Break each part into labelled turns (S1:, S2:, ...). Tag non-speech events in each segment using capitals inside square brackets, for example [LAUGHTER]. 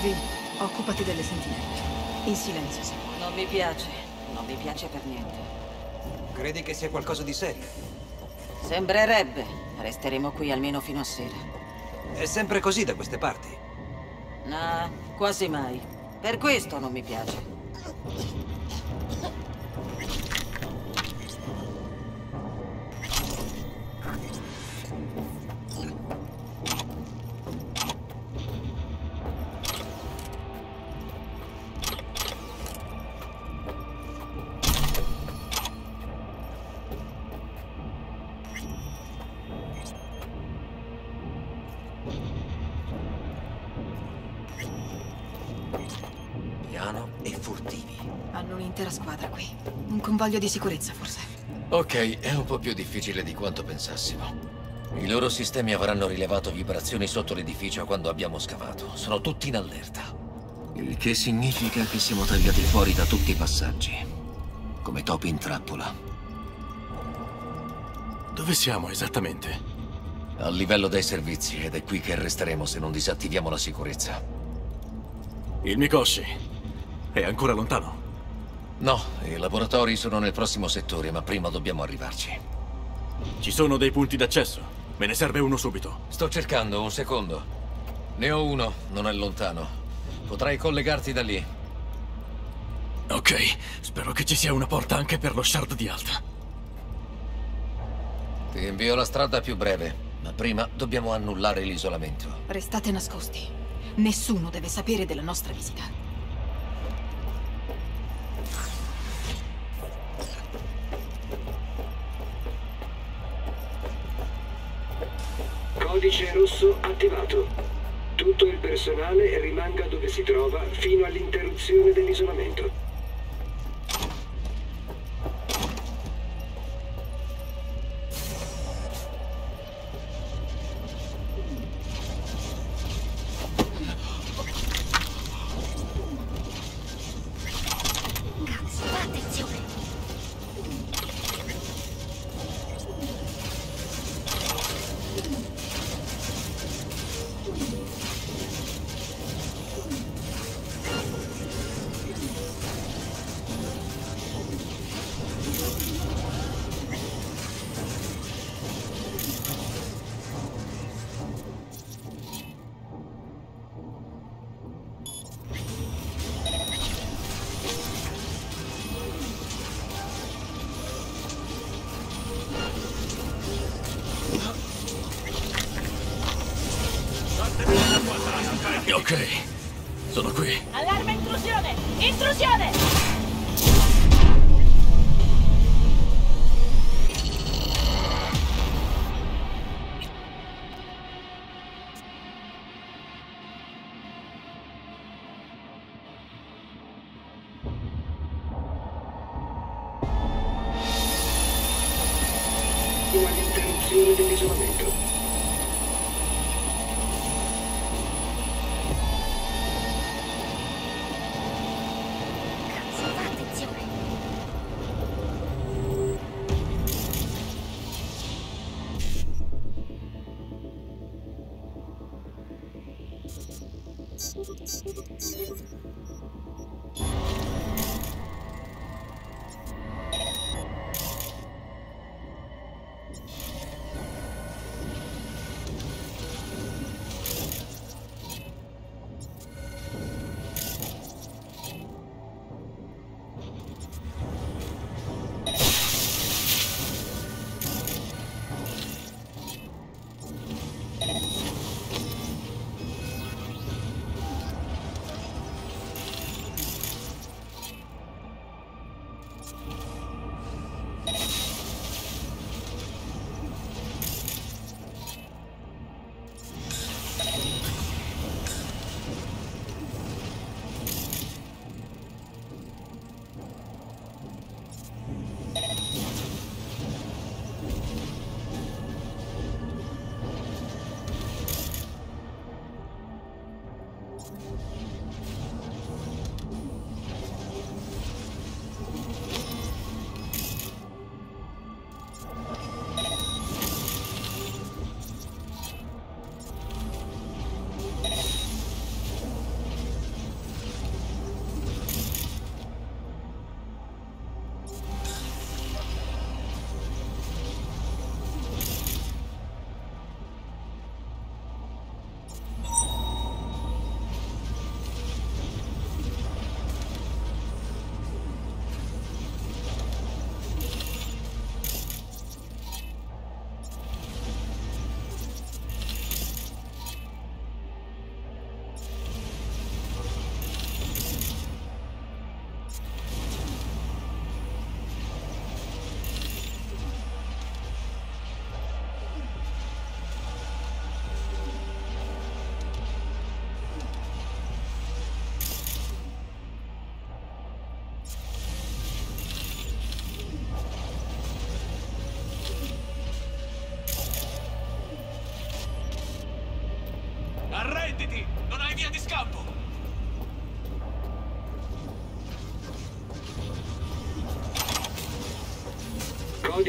S1: Harvey, occupati delle sentinelle. In silenzio, se vuoi.
S2: Non mi piace. Non mi piace per niente.
S3: Credi che sia qualcosa di serio?
S2: Sembrerebbe. Resteremo qui almeno fino a sera.
S3: È sempre così da queste parti.
S2: No, quasi mai. Per questo non mi piace.
S1: Convoglio di sicurezza, forse.
S4: Ok, è un po' più difficile di quanto pensassimo. I loro sistemi avranno rilevato vibrazioni sotto l'edificio quando abbiamo scavato. Sono tutti in allerta. Il che significa che siamo tagliati fuori da tutti i passaggi. Come topi in trappola.
S5: Dove siamo esattamente?
S4: Al livello dei servizi ed è qui che resteremo se non disattiviamo la sicurezza.
S5: Il Mikoshi. È ancora lontano?
S4: No, i laboratori sono nel prossimo settore, ma prima dobbiamo arrivarci.
S5: Ci sono dei punti d'accesso. Me ne serve uno subito.
S4: Sto cercando, un secondo. Ne ho uno, non è lontano. Potrai collegarti da lì.
S5: Ok, spero che ci sia una porta anche per lo shard di alta.
S4: Ti invio la strada più breve, ma prima dobbiamo annullare l'isolamento.
S1: Restate nascosti. Nessuno deve sapere della nostra visita.
S6: Codice rosso attivato. Tutto il personale rimanga dove si trova fino all'interruzione dell'isolamento.
S5: まで行
S7: ったら
S6: 強めで見せまないと。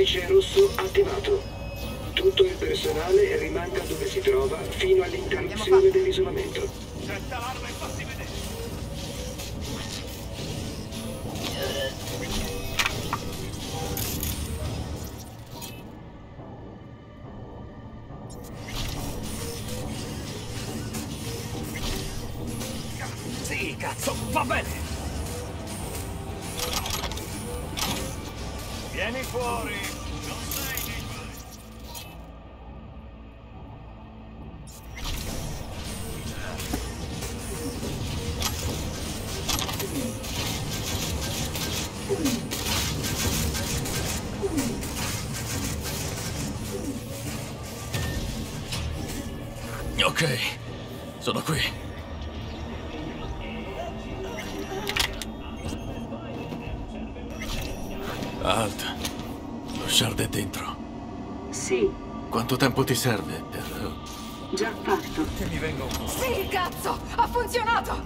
S6: Codice rosso attivato. Tutto il personale rimanga dove si trova fino all'interruzione dell'isolamento.
S5: Ok, sono qui. Alt, lo shard è dentro.
S8: Sì,
S5: Quanto tempo ti serve per...
S8: già fatto.
S1: Sì, cazzo! Ha funzionato!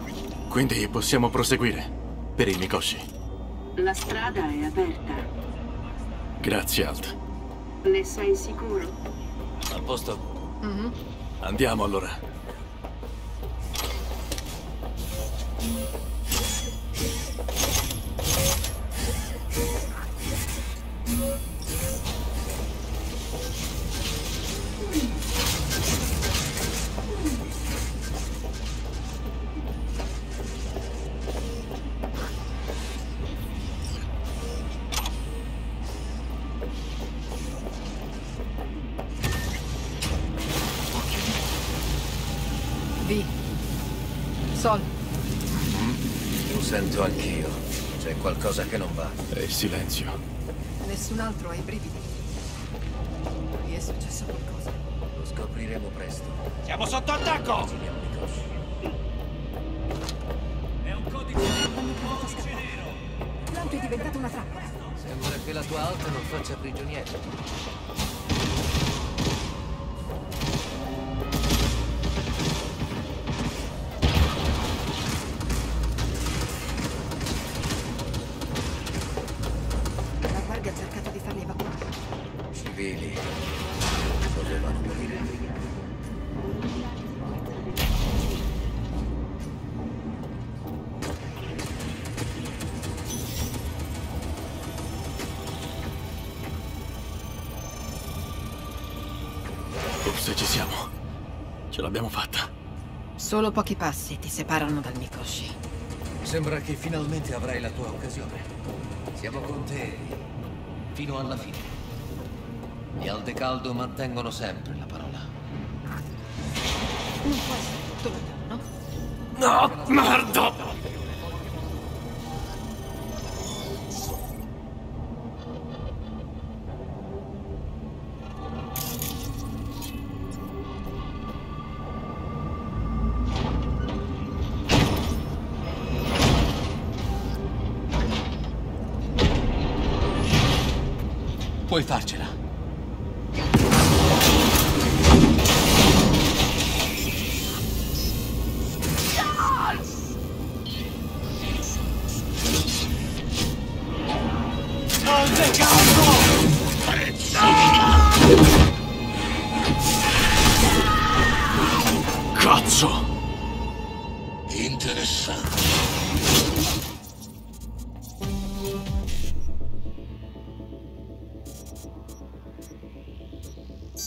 S5: Quindi possiamo proseguire per il Mikoshi.
S8: La strada è aperta.
S5: Grazie, Alt.
S8: Ne sei sicuro?
S4: A posto?
S5: Andiamo allora. Silenzio.
S1: nessun altro ha i brividi.
S5: L'abbiamo fatta.
S1: Solo pochi passi ti separano dal Mikoshi.
S4: Sembra che finalmente avrai la tua occasione. Siamo con te fino alla fine. Gli Aldecaldo mantengono sempre la parola.
S1: Non può essere tutto lontano, no?
S5: No, merda!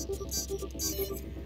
S9: どこ?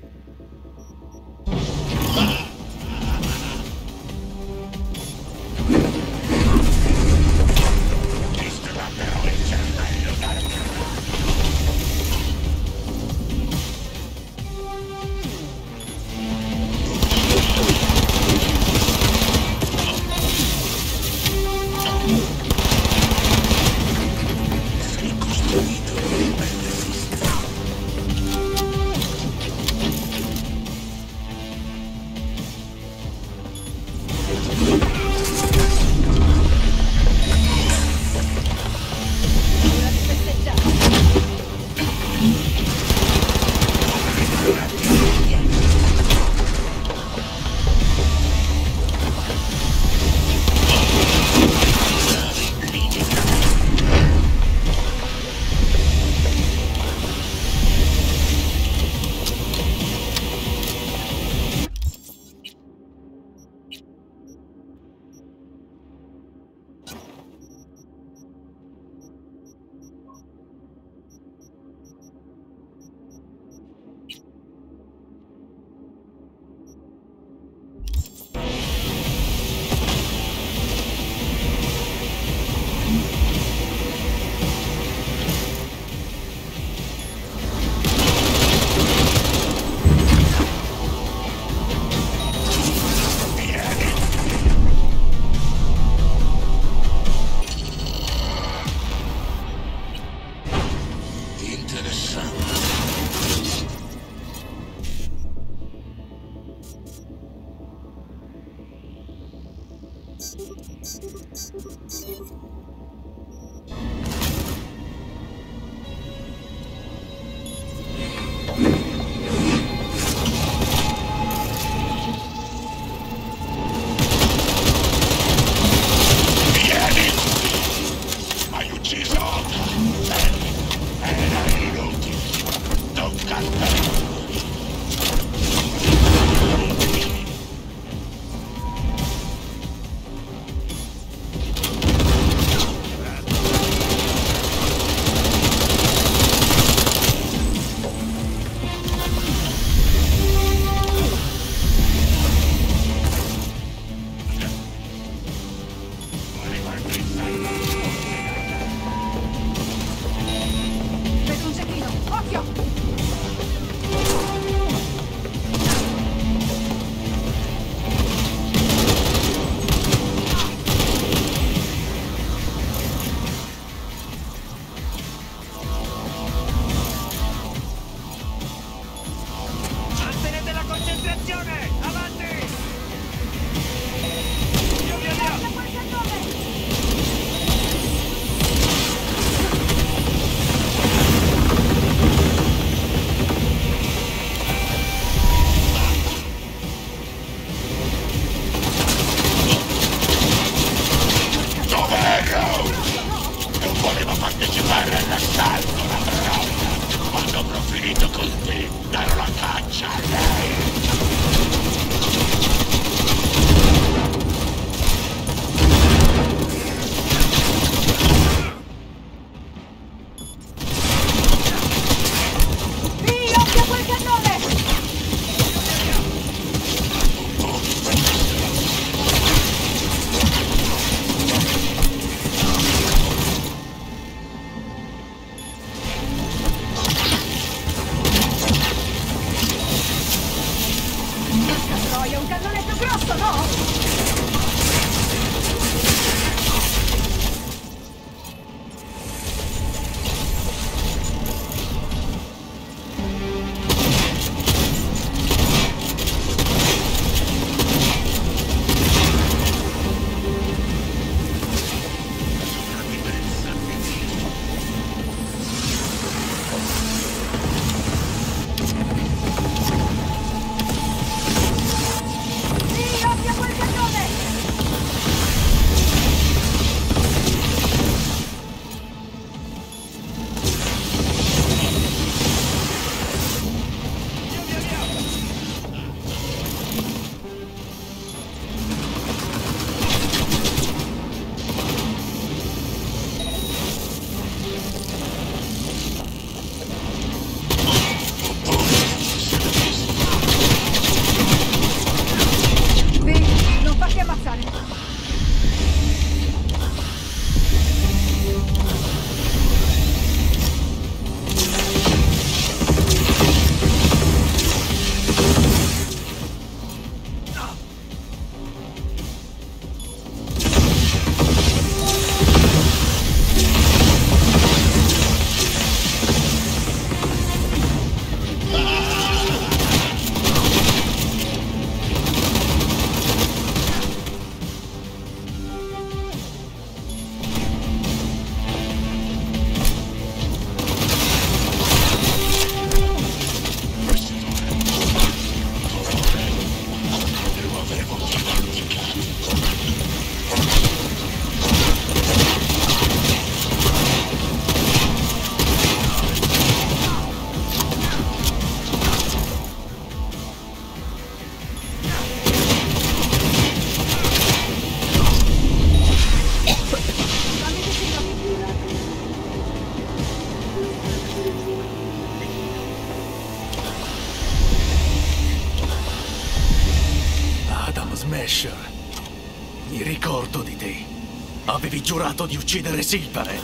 S9: Giurato di uccidere Silveren.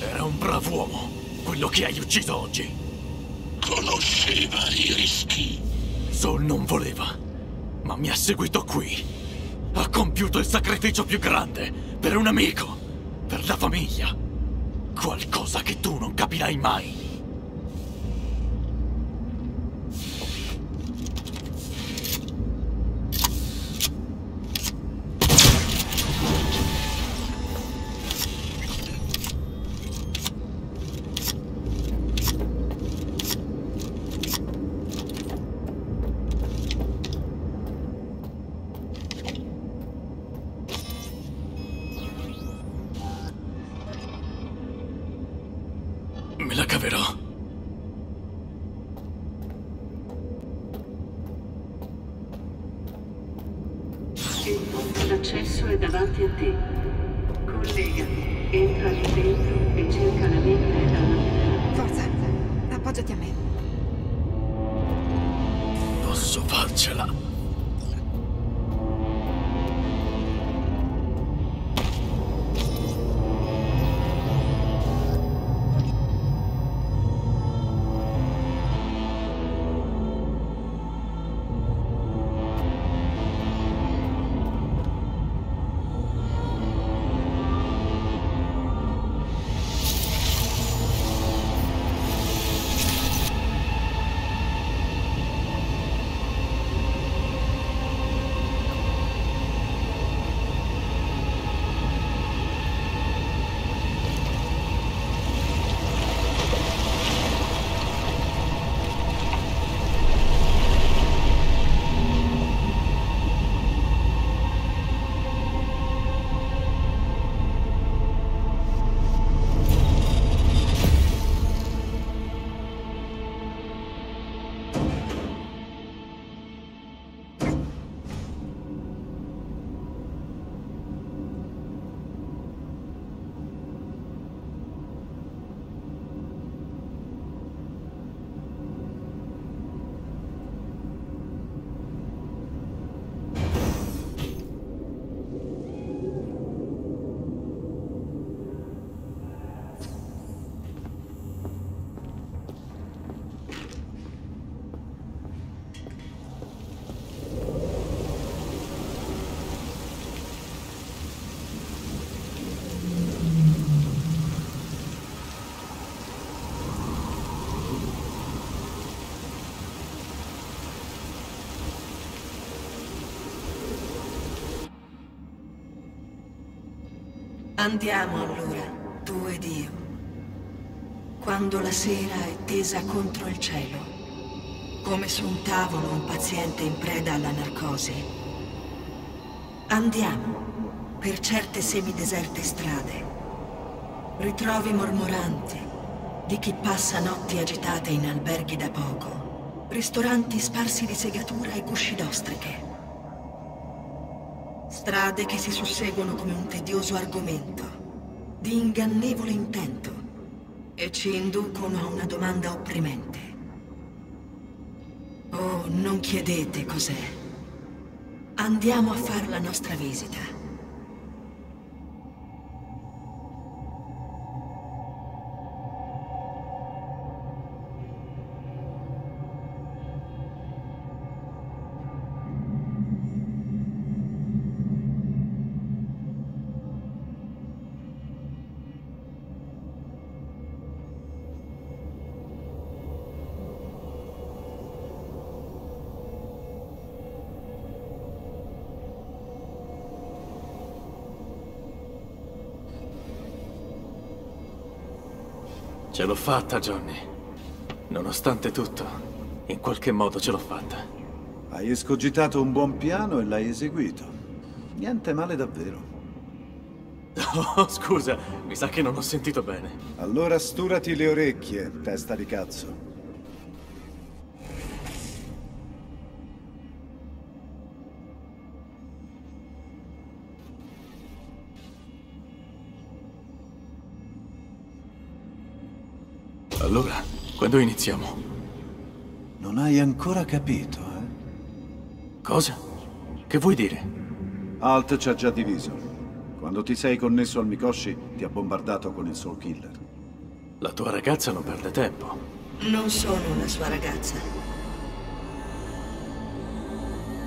S9: Era un bravo uomo, quello che hai ucciso oggi.
S10: Conosceva i rischi.
S9: Sol non voleva, ma mi ha seguito qui. Ha compiuto il sacrificio più grande per un amico, per la famiglia. Qualcosa che tu non capirai mai.
S11: Andiamo allora, tu ed io. Quando la sera è tesa contro il cielo, come su un tavolo un paziente in preda alla narcosi. Andiamo, per certe semideserte strade. Ritrovi mormoranti di chi passa notti agitate in alberghi da poco, ristoranti sparsi di segatura e cusci d'ostriche. Strade che si susseguono come un tedioso argomento, di ingannevole intento, e ci inducono a una domanda opprimente. Oh, non chiedete cos'è. Andiamo a far la nostra visita.
S5: Ce l'ho fatta, Johnny. Nonostante tutto, in qualche modo ce l'ho fatta.
S12: Hai escogitato un buon piano e l'hai eseguito. Niente male davvero. [LAUGHS]
S5: Oh, scusa, mi sa che non ho sentito bene.
S12: Allora sturati le orecchie, testa di cazzo.
S5: Quando iniziamo?
S12: Non hai ancora capito, eh?
S5: Cosa? Che vuoi dire?
S12: Alt ci ha già diviso. Quando ti sei connesso al Mikoshi, ti ha bombardato con il Soul Killer.
S5: La tua ragazza non perde tempo.
S11: Non sono una sua ragazza.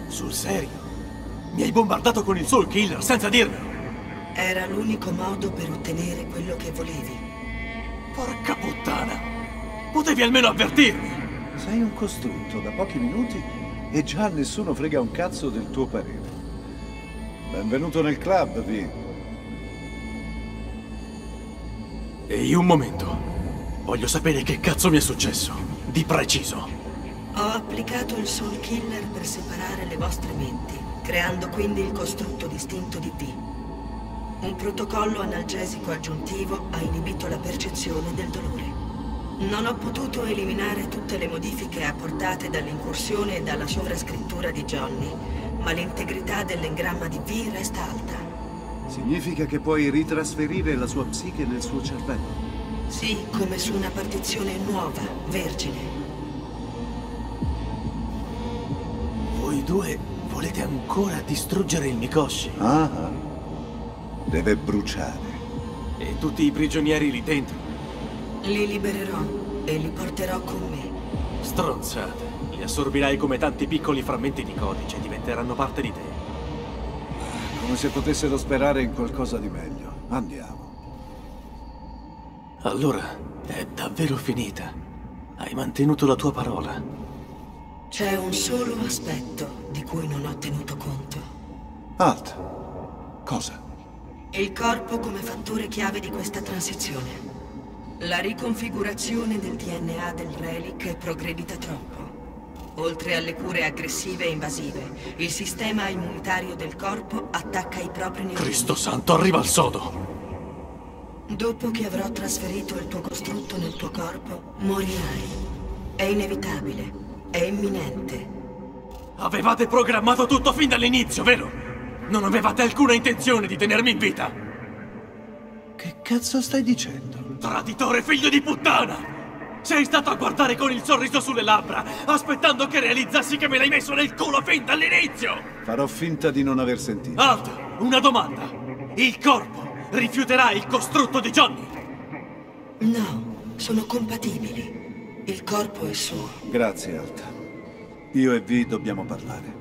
S5: Sul serio? Mi hai bombardato con il Soul Killer senza dirmelo?
S11: Era l'unico modo per ottenere quello che volevi.
S5: Porca puttana! Potevi almeno avvertirmi!
S12: Sei un costrutto da pochi minuti e già nessuno frega un cazzo del tuo parere. Benvenuto nel club, V.
S5: Ehi, un momento. Voglio sapere che cazzo mi è successo. Di preciso.
S11: Ho applicato il Soul Killer per separare le vostre menti, creando quindi il costrutto distinto di V. Un protocollo analgesico aggiuntivo ha inibito la percezione del dolore. Non ho potuto eliminare tutte le modifiche apportate dall'incursione e dalla sovrascrittura di Johnny, ma l'integrità dell'engramma di V resta alta.
S12: Significa che puoi ritrasferire la sua psiche nel suo cervello.
S11: Sì, come su una partizione nuova, vergine.
S5: Voi due volete ancora distruggere il Mikoshi?
S12: Ah, ah. deve bruciare.
S5: E tutti i prigionieri lì dentro?
S11: Li libererò e li porterò con me.
S5: Stronzate. Li assorbirai come tanti piccoli frammenti di codice e diventeranno parte di te.
S12: Come se potessero sperare in qualcosa di meglio. Andiamo.
S5: Allora, è davvero finita. Hai mantenuto la tua parola.
S11: C'è un solo aspetto di cui non ho tenuto conto.
S12: Alt. Cosa?
S11: Il corpo come fattore chiave di questa transizione. La riconfigurazione del DNA del relic è progredita troppo. Oltre alle cure aggressive e invasive, il sistema immunitario del corpo attacca i propri neuroni.
S5: Cristo santo, arriva al sodo!
S11: Dopo che avrò trasferito il tuo costrutto nel tuo corpo, morirai. È inevitabile, è imminente.
S5: Avevate programmato tutto fin dall'inizio, vero? Non avevate alcuna intenzione di tenermi in vita!
S12: Che cazzo stai dicendo?
S5: Traditore figlio di puttana! Sei stato a guardare con il sorriso sulle labbra, aspettando che realizzassi che me l'hai messo nel culo fin dall'inizio!
S12: Farò finta di non aver sentito.
S5: Alt, una domanda. Il corpo rifiuterà il costrutto di Johnny?
S11: No, sono compatibili. Il corpo è suo.
S12: Grazie, Alt. Io e Vi dobbiamo parlare.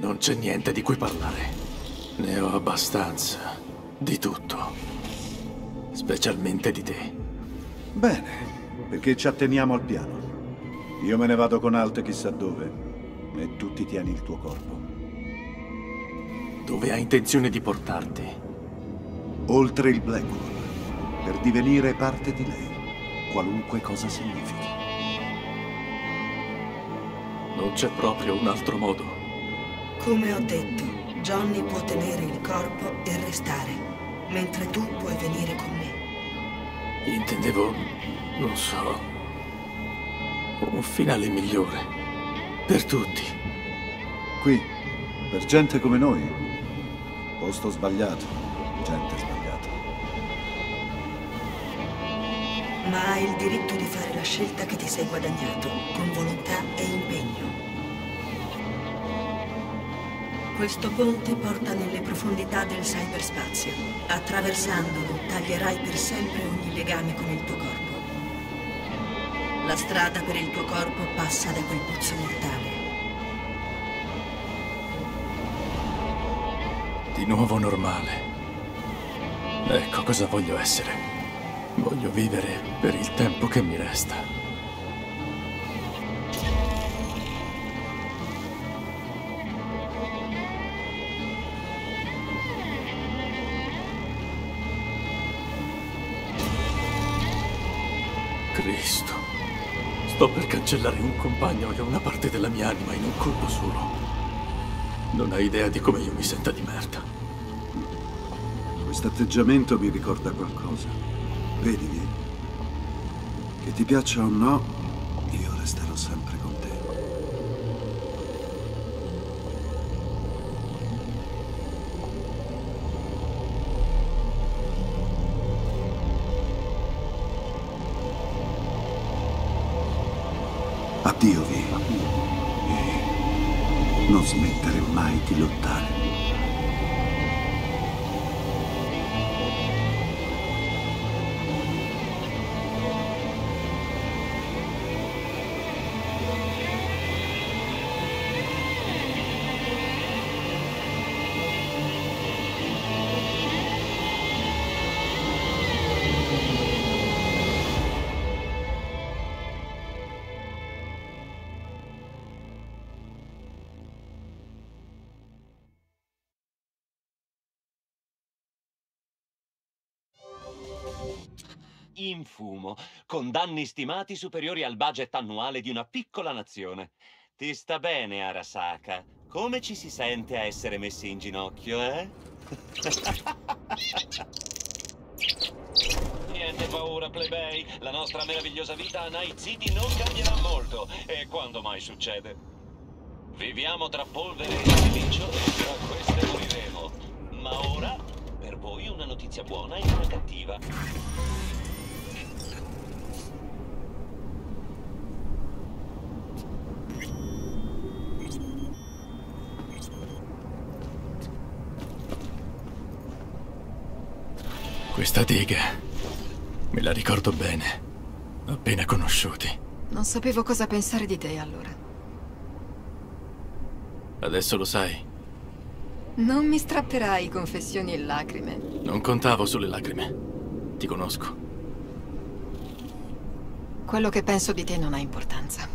S5: Non c'è niente di cui parlare. Ne ho abbastanza. Di tutto. Specialmente di te.
S12: Bene, perché ci atteniamo al piano. Io me ne vado con Alt chissà dove. E tu ti tieni il tuo corpo.
S5: Dove hai intenzione di portarti?
S12: Oltre il Blackwall. Per divenire parte di lei. Qualunque cosa significhi.
S5: Non c'è proprio un altro modo.
S11: Come ho detto, Johnny può tenere il corpo e restare, mentre tu puoi venire con me.
S5: Intendevo, non so, un finale migliore. Per tutti.
S12: Qui, per gente come noi. Posto sbagliato, gente sbagliata.
S11: Ma hai il diritto di fare la scelta che ti sei guadagnato, con volontà e impegno. Questo ponte porta nelle profondità del cyberspazio. Attraversandolo taglierai per sempre ogni legame con il tuo corpo. La strada per il tuo corpo passa da quel pozzo mortale.
S5: Di nuovo normale. Ecco cosa voglio essere. Voglio vivere per il tempo che mi resta. Cancellare un compagno e una parte della mia anima in un colpo solo. Non hai idea di come io mi senta di merda.
S12: Questo atteggiamento mi ricorda qualcosa. Vedi? Che ti piaccia o no,
S13: in fumo, con danni stimati superiori al budget annuale di una piccola nazione. Ti sta bene, Arasaka? Come ci si sente a essere messi in ginocchio, eh? [LAUGHS] paura, plebei. La nostra meravigliosa vita a Night City non cambierà molto. E quando mai succede? Viviamo tra polvere e silicio e tra queste moriremo. Ma ora, per voi una notizia buona e una cattiva.
S5: Questa diga me la ricordo bene. Appena conosciuti.
S1: Non sapevo cosa pensare di te allora.
S5: Adesso lo sai.
S1: Non mi strapperai confessioni e lacrime.
S5: Non contavo sulle lacrime. Ti conosco.
S1: Quello che penso di te non ha importanza.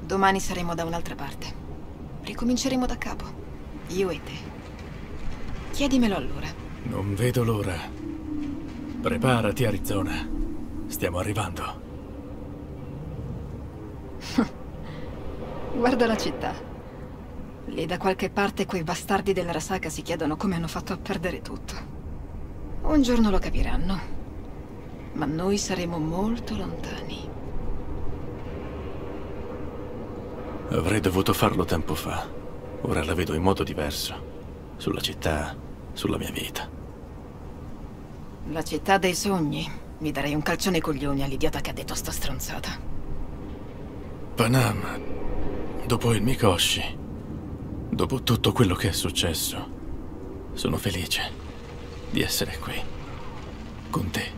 S1: Domani saremo da un'altra parte. Ricominceremo da capo. Io e te. Chiedimelo allora.
S5: Non vedo l'ora. Preparati, Arizona. Stiamo arrivando. [LAUGHS]
S1: Guarda la città. Lì da qualche parte quei bastardi dell'Arasaka si chiedono come hanno fatto a perdere tutto. Un giorno lo capiranno. Ma noi saremo molto lontani.
S5: Avrei dovuto farlo tempo fa. Ora la vedo in modo diverso. Sulla città, sulla mia vita.
S1: La città dei sogni. Mi darei un calcione ai coglioni all'idiota che ha detto sta stronzata.
S5: Panama, dopo il Mikoshi, dopo tutto quello che è successo, sono felice di essere qui, con te,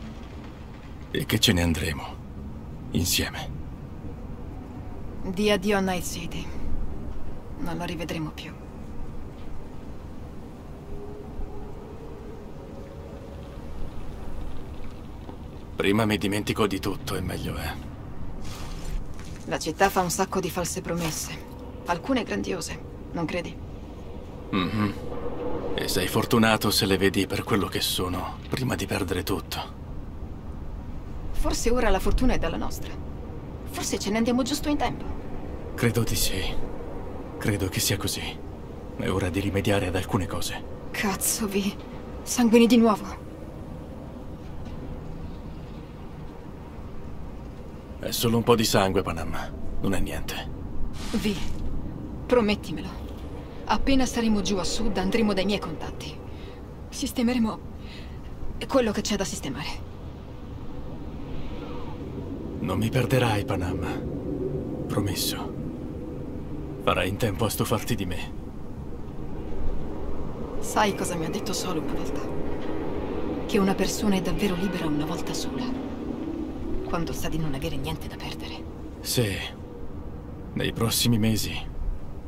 S5: e che ce ne andremo, insieme.
S1: Di addio a Night City. Non la rivedremo più.
S5: Prima mi dimentico di tutto e meglio è.
S1: La città fa un sacco di false promesse. Alcune grandiose, non credi?
S5: Mhm. E sei fortunato se le vedi per quello che sono, prima di perdere tutto.
S1: Forse ora la fortuna è dalla nostra. Forse ce ne andiamo giusto in tempo.
S5: Credo di sì. Credo che sia così. È ora di rimediare ad alcune cose.
S1: Cazzo, Vi. Sanguini di nuovo.
S5: È solo un po' di sangue, Panama. Non è niente.
S1: Vi. Promettimelo. Appena saremo giù a sud andremo dai miei contatti. Sistemeremo quello che c'è da sistemare.
S5: Non mi perderai, Panama. Promesso. Farai in tempo a stufarti di me.
S1: Sai cosa mi ha detto solo una volta? Che una persona è davvero libera una volta sola. Quando sa di non avere niente da perdere.
S5: Sì. Nei prossimi mesi,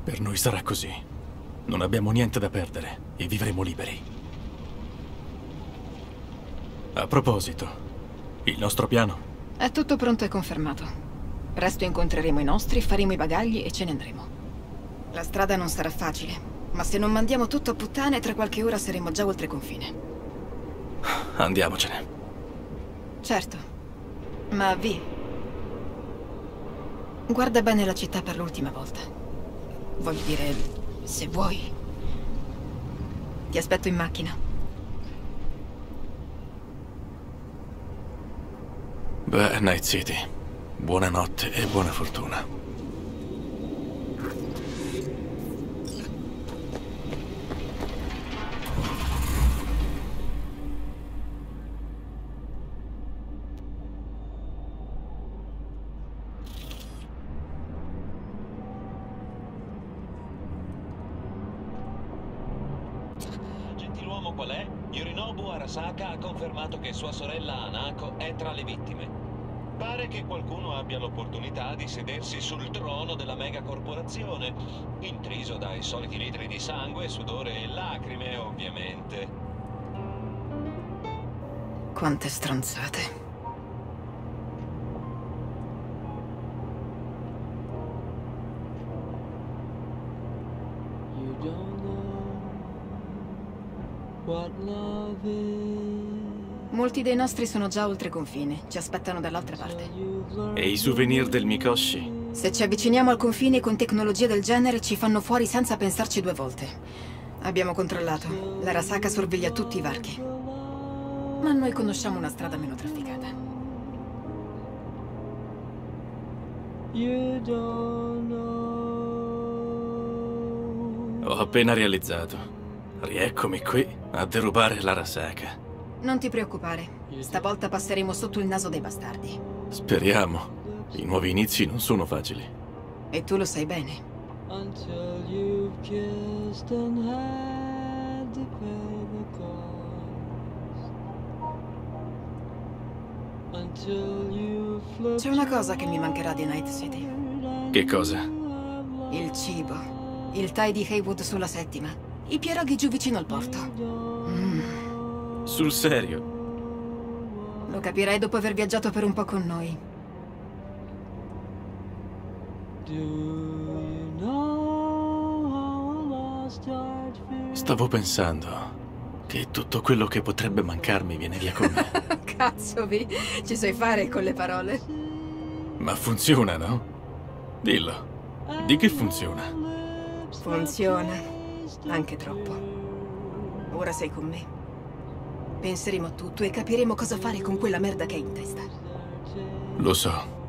S5: per noi sarà così. Non abbiamo niente da perdere e vivremo liberi. A proposito, il nostro piano?
S1: È tutto pronto e confermato. Presto incontreremo i nostri, faremo i bagagli e ce ne andremo. La strada non sarà facile, ma se non mandiamo tutto a puttane, tra qualche ora saremo già oltre confine.
S5: Andiamocene.
S1: Certo. Ma Vi. Guarda bene la città per l'ultima volta. Voglio dire, se vuoi. Ti aspetto in macchina.
S5: Beh, Night City. Buonanotte e buona fortuna.
S1: Molti dei nostri sono già oltre confine, ci aspettano dall'altra parte.
S5: E i souvenir del Mikoshi?
S1: Se ci avviciniamo al confine con tecnologie del genere ci fanno fuori senza pensarci due volte. Abbiamo controllato. L'Arasaka sorveglia tutti i varchi. Ma noi conosciamo una strada meno trafficata.
S5: Ho appena realizzato. Rieccomi qui a derubare l'Arasaka.
S1: Non ti preoccupare. Stavolta passeremo sotto il naso dei bastardi.
S5: Speriamo. I nuovi inizi non sono facili.
S1: E tu lo sai bene.
S14: Until you've kissed and had to pay the cost. Until you've flipped
S1: C'è una cosa che mi mancherà di Night City.
S5: Che cosa?
S1: Il cibo. Il Thai di Haywood sulla settima. I pieroghi giù vicino al porto. Mm,
S5: Sul serio?
S1: lo capirai dopo aver viaggiato per un po' con noi.
S5: Stavo pensando che tutto quello che potrebbe mancarmi viene via con me. [LAUGHS]
S1: Cazzo, Vi, ci sai fare con le parole.
S5: Ma funziona, no? Dillo. Di che funziona?
S1: Funziona. Anche troppo. Ora sei con me. Penseremo a tutto e capiremo cosa fare con quella merda che hai in testa.
S5: Lo so.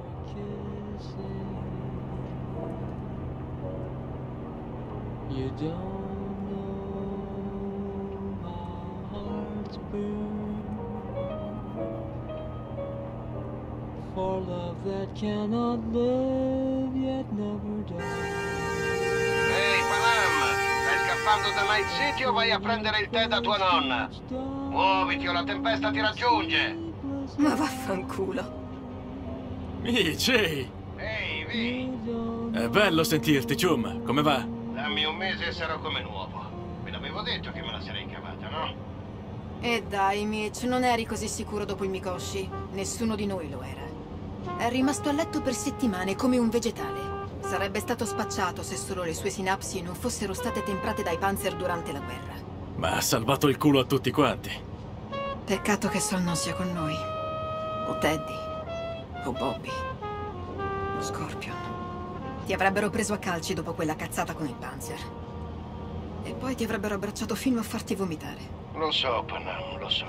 S14: For love that cannot live yet never dies.
S15: Da Night City o vai a prendere il tè da tua nonna? Muoviti o la tempesta ti raggiunge!
S1: Ma vaffanculo.
S5: Mici!
S15: Ehi, Vi!
S5: È bello sentirti, Chum. Come va?
S15: Dammi un mese e sarò come nuovo. Ve l'avevo detto che me la sarei cavata, no?
S1: E dai, Mitch, non eri così sicuro dopo il Mikoshi. Nessuno di noi lo era. È rimasto a letto per settimane come un vegetale. Sarebbe stato spacciato se solo le sue sinapsi non fossero state temprate dai panzer durante la guerra.
S5: Ma ha salvato il culo a tutti quanti.
S1: Peccato che Sol non sia con noi. O Teddy. O Bobby. O Scorpion. Ti avrebbero preso a calci dopo quella cazzata con il Panzer. E poi ti avrebbero abbracciato fino a farti vomitare.
S15: Lo so, Panam, lo so.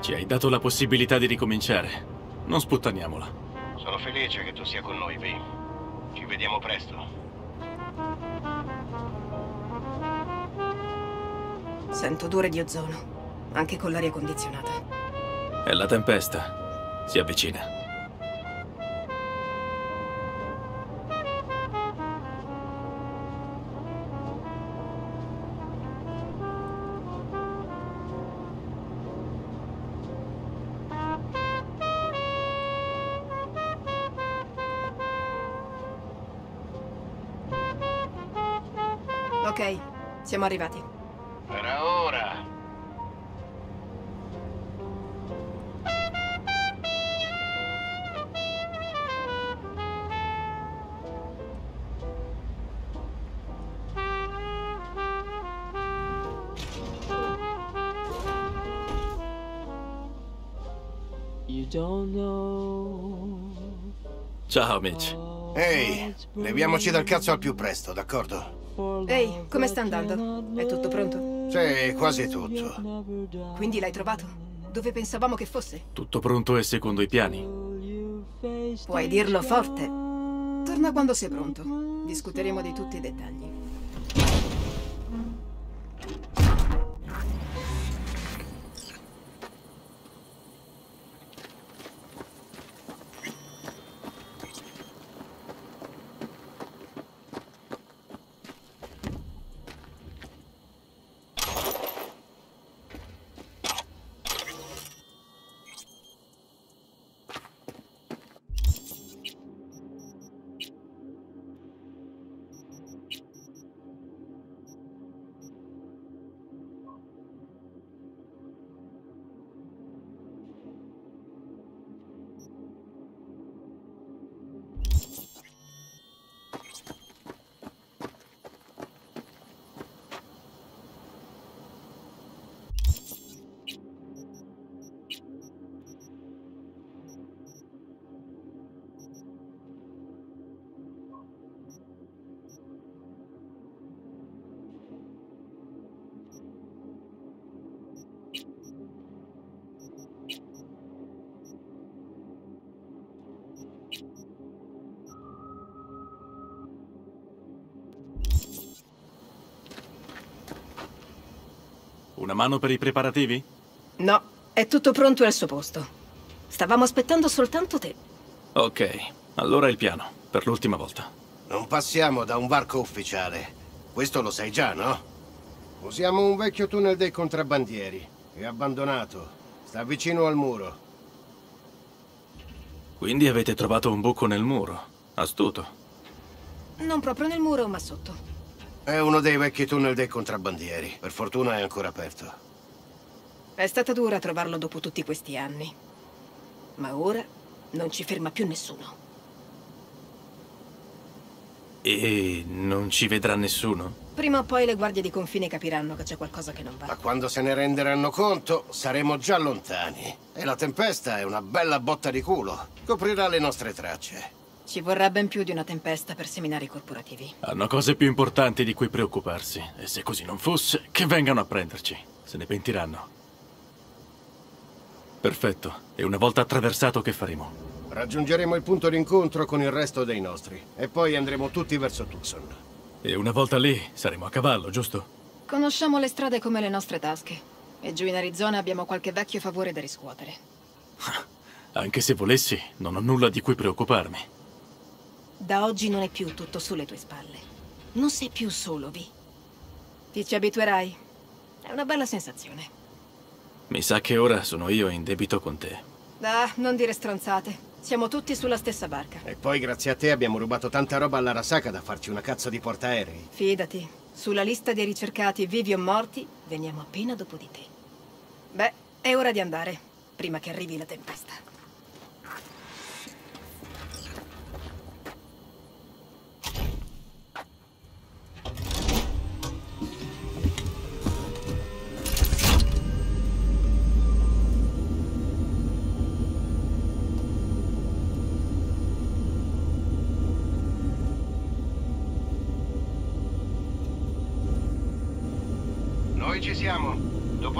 S5: Ci hai dato la possibilità di ricominciare. Non sputtaniamola.
S15: Sono felice che tu sia con noi, Vi. Ci vediamo presto.
S1: Sento odore di ozono. Anche con l'aria condizionata.
S5: È la tempesta. Si avvicina.
S1: Ok, siamo arrivati.
S15: Era ora.
S5: Ciao, Mitch.
S15: Ehi, leviamoci dal cazzo al più presto, d'accordo?
S1: Ehi, come sta andando? È tutto pronto?
S15: Sì, quasi tutto.
S1: Quindi l'hai trovato? Dove pensavamo che fosse?
S5: Tutto pronto e secondo i piani.
S1: Puoi dirlo forte. Torna quando sei pronto. Discuteremo di tutti i dettagli.
S5: Una mano per i preparativi?
S1: No, è tutto pronto e al suo posto. Stavamo aspettando soltanto te.
S5: Ok, allora il piano, per l'ultima volta.
S15: Non passiamo da un varco ufficiale. Questo lo sai già, no? Usiamo un vecchio tunnel dei contrabbandieri. È abbandonato. Sta vicino al muro.
S5: Quindi avete trovato un buco nel muro. Astuto.
S1: Non proprio nel muro, ma sotto.
S15: È uno dei vecchi tunnel dei contrabbandieri. Per fortuna è ancora aperto.
S1: È stata dura trovarlo dopo tutti questi anni. Ma ora non ci ferma più nessuno.
S5: E non ci vedrà nessuno?
S1: Prima o poi le guardie di confine capiranno che c'è qualcosa che non va.
S15: Ma quando se ne renderanno conto, saremo già lontani. E la tempesta è una bella botta di culo. Coprirà le nostre tracce.
S1: Ci vorrà ben più di una tempesta per seminare i corporativi.
S5: Hanno cose più importanti di cui preoccuparsi. E se così non fosse, che vengano a prenderci. Se ne pentiranno. Perfetto. E una volta attraversato, che faremo?
S15: Raggiungeremo il punto d'incontro con il resto dei nostri. E poi andremo tutti verso Tucson.
S5: E una volta lì, saremo a cavallo, giusto?
S1: Conosciamo le strade come le nostre tasche. E giù in Arizona abbiamo qualche vecchio favore da riscuotere. [LAUGHS]
S5: Anche se volessi, non ho nulla di cui preoccuparmi.
S1: Da oggi non è più tutto sulle tue spalle. Non sei più solo, Vi. Ti ci abituerai. È una bella sensazione.
S5: Mi sa che ora sono io in debito con te.
S1: Ah, non dire stronzate. Siamo tutti sulla stessa barca.
S15: E poi grazie a te abbiamo rubato tanta roba alla Rasaka da farci una cazzo di portaerei.
S1: Fidati, sulla lista dei ricercati vivi o morti, veniamo appena dopo di te. Beh, è ora di andare, prima che arrivi la tempesta.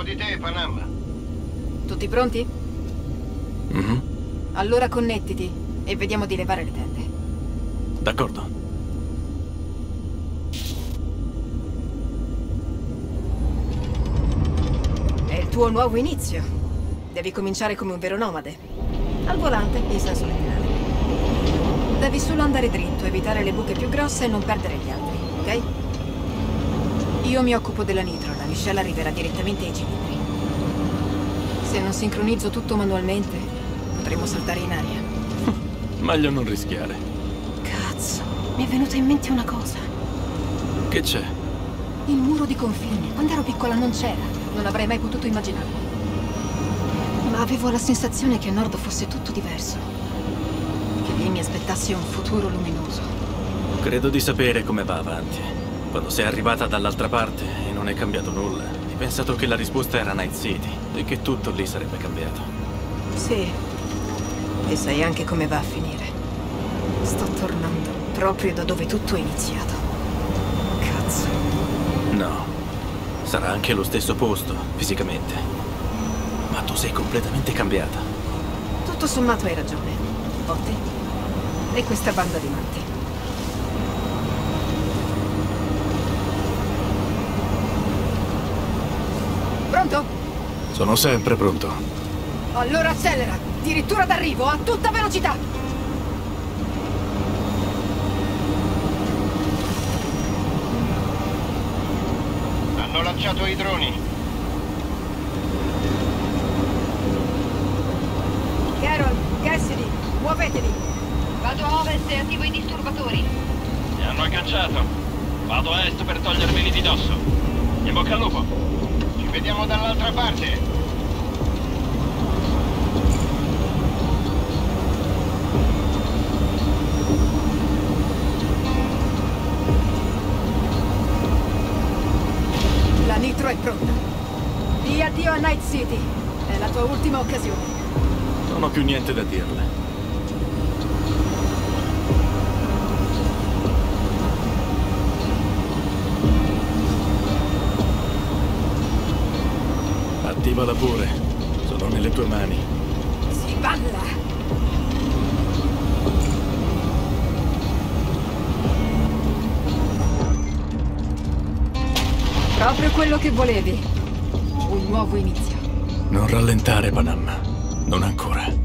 S15: Dopo di te, Panam.
S1: Tutti pronti?
S5: Mhm.
S1: Allora connettiti e vediamo di levare le tende.
S5: D'accordo.
S1: È il tuo nuovo inizio. Devi cominciare come un vero nomade. Al volante, in senso letterale. Devi solo andare dritto, evitare le buche più grosse e non perdere gli altri, ok? Io mi occupo della nitro, la miscela arriverà direttamente ai cilindri. Se non sincronizzo tutto manualmente, potremo saltare in aria. [LAUGHS]
S5: Meglio non rischiare.
S1: Cazzo, mi è venuta in mente una cosa.
S5: Che c'è?
S1: Il muro di confine. Quando ero piccola non c'era. Non avrei mai potuto immaginarlo. Ma avevo la sensazione che a nord fosse tutto diverso. Che lì mi aspettasse un futuro luminoso.
S5: Credo di sapere come va avanti. Quando sei arrivata dall'altra parte non è cambiato nulla, hai pensato che la risposta era Night City e che tutto lì sarebbe cambiato.
S1: Sì. E sai anche come va a finire. Sto tornando proprio da dove tutto è iniziato. Cazzo.
S5: No. Sarà anche lo stesso posto, fisicamente. Ma tu sei completamente cambiata.
S1: Tutto sommato hai ragione. O te. E questa banda di matti. Pronto?
S5: Sono sempre pronto.
S1: Allora accelera! Addirittura d'arrivo, a tutta velocità!
S15: Hanno lanciato i droni.
S1: Carol, Cassidy, muovetevi!
S7: Vado a ovest e attivo i disturbatori.
S13: Mi hanno agganciato. Vado a est per togliermeli di dosso. In bocca al lupo.
S15: Ci vediamo dall'altra parte.
S1: Night City. È la tua ultima occasione.
S5: Non ho più niente da dirle. Attivala pure. Sono nelle tue mani.
S1: Si balla! Proprio quello che volevi. Un nuovo inizio.
S5: Non rallentare, Panam. Non ancora.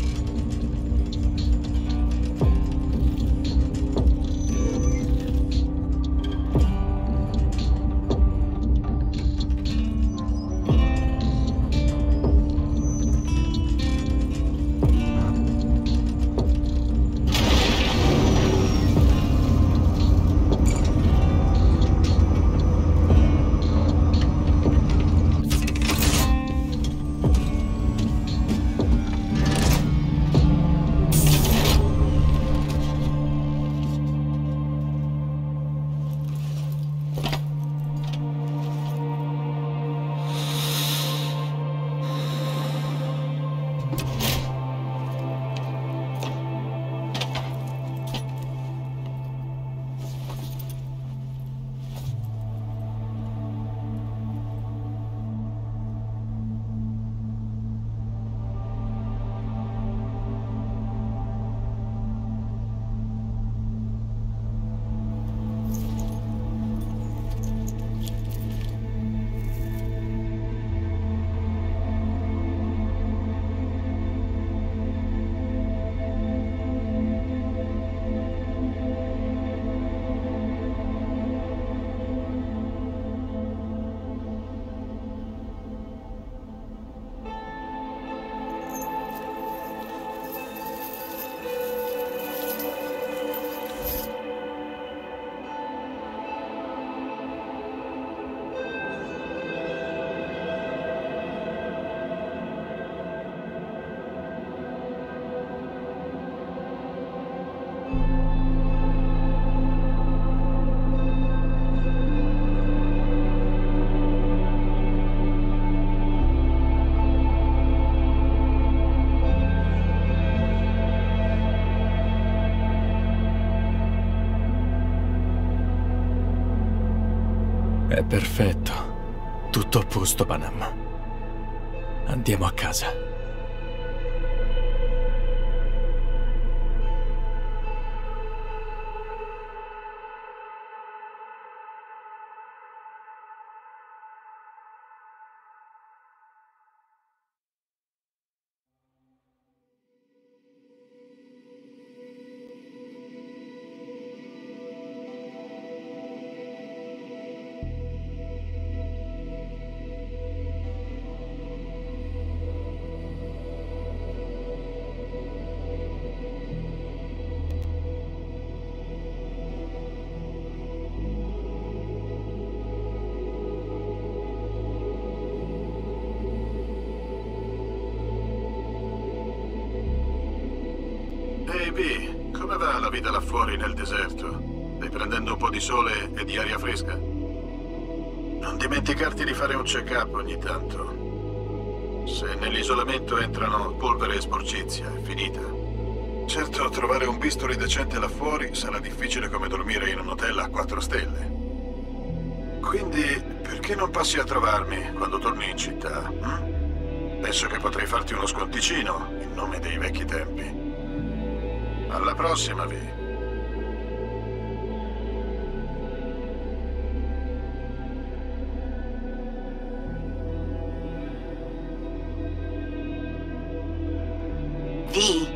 S5: È perfetto. Tutto a posto, Panam. Andiamo a casa.
S16: Ehi B, come va la vita là fuori nel deserto? Stai prendendo un po' di sole e di aria fresca? Non dimenticarti di fare un check-up ogni tanto. Se nell'isolamento entrano polvere e sporcizia, è finita. Certo, trovare un bisturi decente là fuori sarà difficile come dormire in un hotel a 4 stelle. Quindi, perché non passi a trovarmi quando torni in città? hm? Penso che potrei farti uno sconticino in nome dei vecchi tempi. Alla prossima, Vi.
S17: Vi,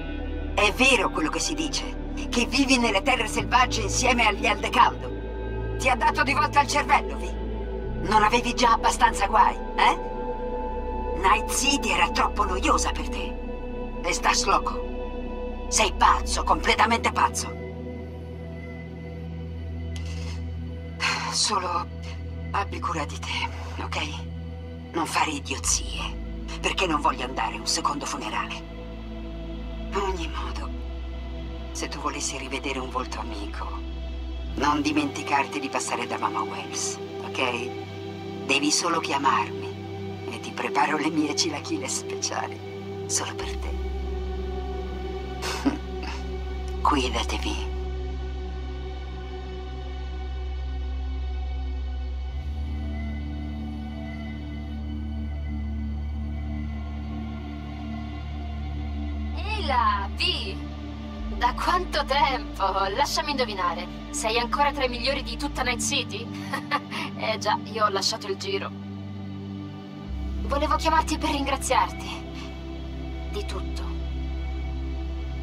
S17: è vero quello che si dice? Che vivi nelle terre selvagge insieme agli Aldecaldo? Ti ha dato di volta il cervello, Vi? Non avevi già abbastanza guai, eh? Night City era troppo noiosa per te. E stas loco. Sei pazzo, completamente pazzo. Solo abbi cura di te, ok? Non fare idiozie, perché non voglio andare a un secondo funerale. A ogni modo, se tu volessi rivedere un volto amico, non dimenticarti di passare da Mama Wells, ok? Devi solo chiamarmi e ti preparo le mie cilachine speciali, solo per te. Cuidatevi.
S18: Ehi là, Vi! Da quanto tempo? Lasciami indovinare. Sei ancora tra i migliori di tutta Night City? [LAUGHS] eh già, io ho lasciato il giro. volevo chiamarti per ringraziarti. Di tutto.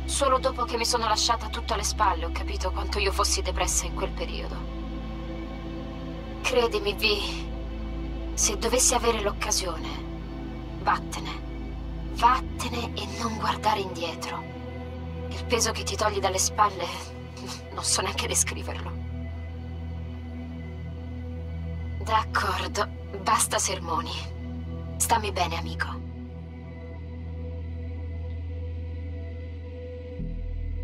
S18: Solo dopo che mi sono lasciata tutto alle spalle ho capito quanto io fossi depressa in quel periodo. Credimi, Vi, se dovessi avere l'occasione, vattene. Vattene e non guardare indietro. Il peso che ti togli dalle spalle [LAUGHS] non so neanche descriverlo. D'accordo, basta sermoni. Stammi bene, amico.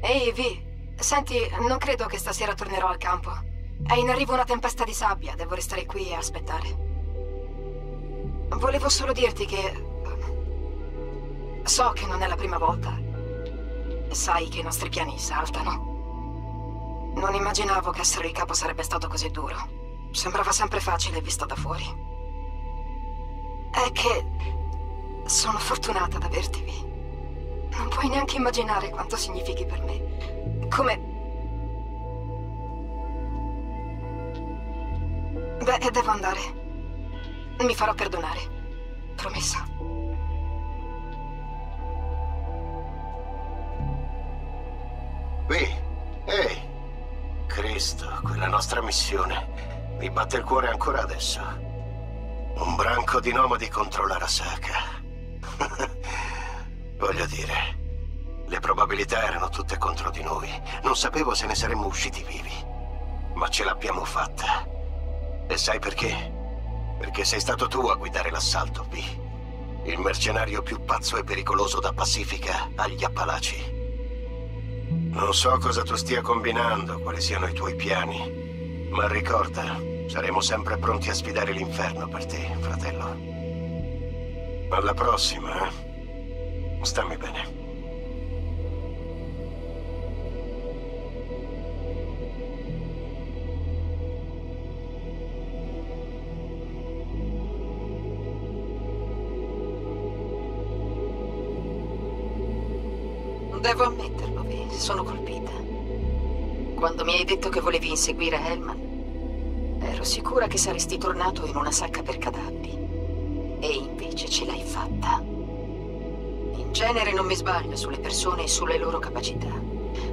S1: Ehi, Vi, senti, non credo che stasera tornerò al campo. È in arrivo una tempesta di sabbia, devo restare qui e aspettare. Volevo solo dirti che... So che non è la prima volta. Sai che i nostri piani saltano. Non immaginavo che essere il capo sarebbe stato così duro. Sembrava sempre facile vista da fuori. È che... Sono fortunata ad averti. Non puoi neanche immaginare quanto significhi per me. Come... Beh, devo andare. Mi farò perdonare. Promessa.
S15: Qui, ehi. Cristo, quella nostra missione mi batte il cuore ancora adesso. Un branco di nomadi contro l'Arasaka. [LAUGHS] Voglio dire, le probabilità erano tutte contro di noi. Non sapevo se ne saremmo usciti vivi. Ma ce l'abbiamo fatta. E sai perché? Perché sei stato tu a guidare l'assalto, B. Il mercenario più pazzo e pericoloso da Pacifica agli Appalachi. Non so cosa tu stia combinando, quali siano i tuoi piani, ma ricorda, saremo sempre pronti a sfidare l'inferno per te, fratello. Alla prossima, eh? Stammi bene.
S1: Devo ammetterlo, Vi, sono colpita. Quando mi hai detto che volevi inseguire Hellman, ero sicura che saresti tornato in una sacca per cadaveri. E invece ce l'hai fatta. Genere non mi sbaglio sulle persone e sulle loro capacità.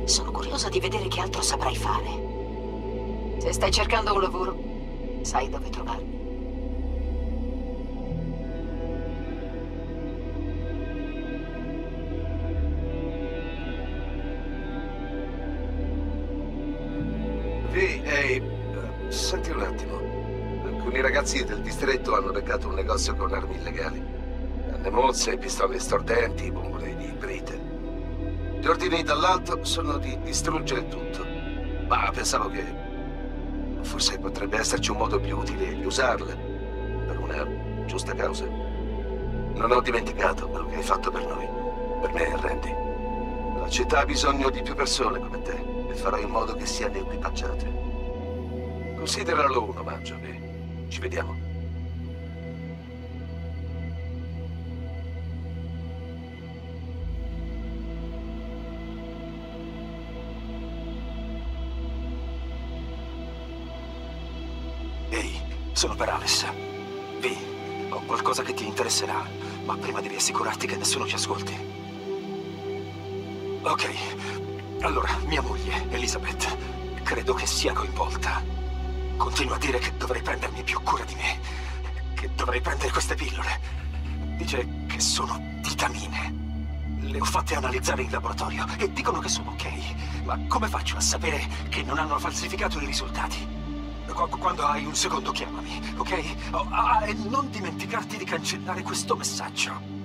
S1: Sono curiosa di vedere che altro saprai fare. Se stai cercando un lavoro, sai dove trovarmi.
S19: Ehi, eh, senti un attimo. Alcuni ragazzi del distretto hanno beccato un negozio con armi illegali. Hanno mozze, pistole stordenti, bombole di ibride. Gli ordini dall'alto sono di distruggere tutto. Ma pensavo che forse potrebbe esserci un modo più utile di usarle per una giusta causa. Non ho dimenticato quello che hai fatto per noi, per me e Randy. La città ha bisogno di più persone come te e farò in modo che siano equipaggiate. Consideralo un omaggio, Vi. Ci vediamo.
S20: Interesserà, ma prima devi assicurarti che nessuno ci ascolti. Ok, allora, mia moglie, Elizabeth, credo che sia coinvolta. Continua a dire che dovrei prendermi più cura di me, che dovrei prendere queste pillole. Dice che sono vitamine. Le ho fatte analizzare in laboratorio e dicono che sono ok. Ma come faccio a sapere che non hanno falsificato i risultati? Qu- Quando hai un secondo chiamami, ok? Oh, ah, e non dimenticarti di cancellare questo messaggio.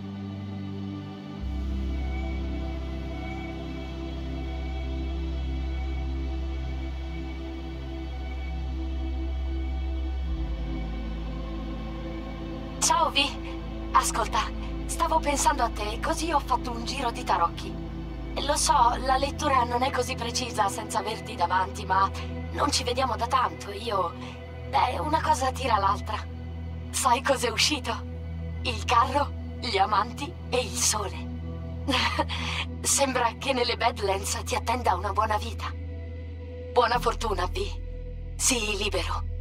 S18: Ciao, Vi. Ascolta, stavo pensando a te, così ho fatto un giro di tarocchi. Lo so, la lettura non è così precisa senza averti davanti, ma non ci vediamo da tanto. Io... Beh, una cosa tira l'altra. Sai cos'è uscito? Il carro, gli amanti e il sole. [LAUGHS] Sembra che nelle Badlands ti attenda una buona vita. Buona fortuna, Vi. Sii libero.